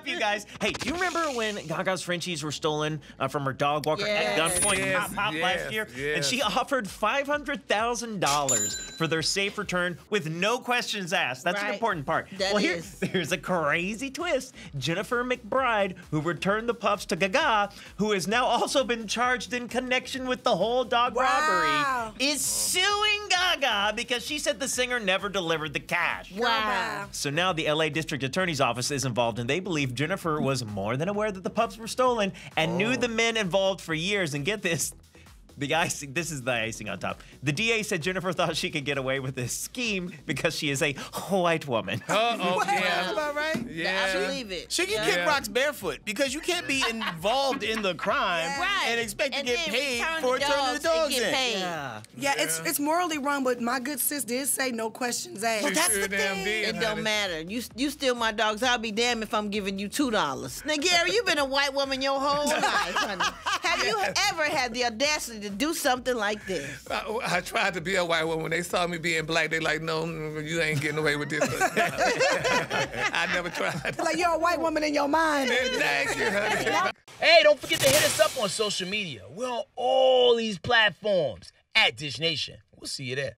up, you guys. Hey, do you remember when Gaga's Frenchies were stolen uh, from her dog walker Yes. at gunpoint Yes, pop pop yes, last year? And she offered $500,000 for their safe return with no questions asked. That's an important part. That well, here, is. there's a crazy twist. Jennifer McBride, who returned the pups to Gaga, who has now also been charged in connection with the whole dog Wow. robbery, is suing Gaga because she said the singer never delivered the cash. Wow. So now the LA District Attorney's Office is involved, and they believe Jennifer was more than aware that the pups were stolen and knew oh. the men involved for years. And get this. The icing, this is the icing on top. The DA said Jennifer thought she could get away with this scheme because she is a white woman. Uh oh, That's yeah. about right. Yeah. I believe it. She can Yeah. kick rocks barefoot because you can't be involved in the crime Right. and expect And to get paid for turning the dogs and dogs get in. paid. Yeah. Yeah, it's it's morally wrong, but my good sis did say no questions asked. She that's sure the thing. did, It honey. don't matter. You you steal my dogs. I'll be damned if I'm giving you two dollars. Now, Gary, you've been a white woman your whole life, honey. Have you ever had the audacity to do something like this? I, I tried to be a white woman. When they saw me being black, they like, no, mm, you ain't getting away with this. I never tried. Like you're a white woman in your mind. Thank you, honey. Hey, don't forget to hit us up on social media. We're on all these platforms at Dish Nation. We'll see you there.